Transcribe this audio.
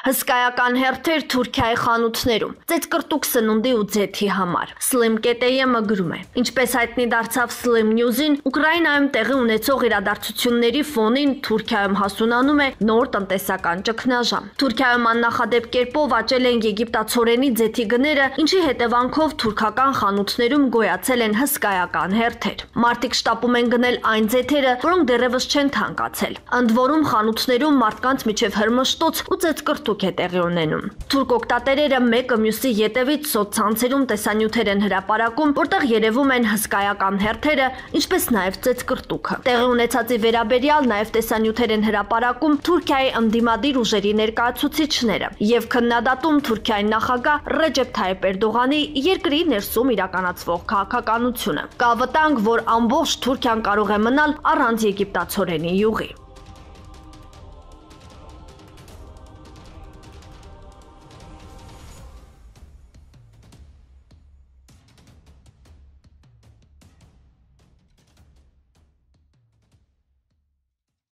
Հսկայական հերթեր Թուրքիայի խանութներում։ Ծեծկրտուկ սնունդի ու ձեթի համար։ Slim KTM-ը գրում է. Ինչպես հայտնի դարձավ Slim News-ին, Ուկրաինայում տեղի ունեցող իրադարձությունների ֆոնին Թուրքիայում հասունանում է նոր տնտեսական ճգնաժամ։ Թուրքիայում աննախադեպ կերպով աճել են եգիպտացորենի ձեթի գները, ինչի հետևանքով թուրքական խանութներում գոյացել են հսկայական հերթեր։ Մարտիկ շտապում են գնել այն ձեթերը, որոնք դեռևս չեն թանկացել։ Ընդ որում խանութներում մարդկանց միջև հրմշտոց ու ծեծկրտուկ է տեղի ունենում։ Թուրք օկտատերերը մեկը մյուսի ետևից սոցցանցերում տեսանյութեր են հրապարակում, որտեղ երևում են հսկայական հերթերը, ինչպես նաև ծեծկրտուկը։ Տեղի ունեցածի վերաբերյալ նաև տեսանյութեր են հրապարակում Թուրքիայի ընդդիմադիր ուժերի ներկայացուցիչները եւ քննադատում Թուրքիայի նախագահ Ռեջեփ Թայիպ Էրդողանի երկրի ներսում իրականացվող քաղաքականությունը։ Կա վտանգ, որ ամբողջ Թուրքիան կարող է մնալ առանց եգիպտացորենի յուղի։